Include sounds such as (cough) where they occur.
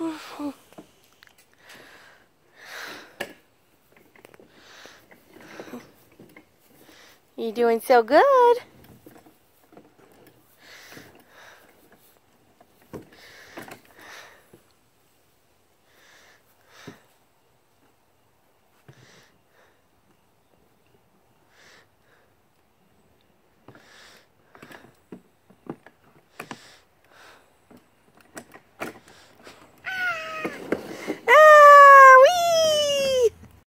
(sighs) You're doing so good.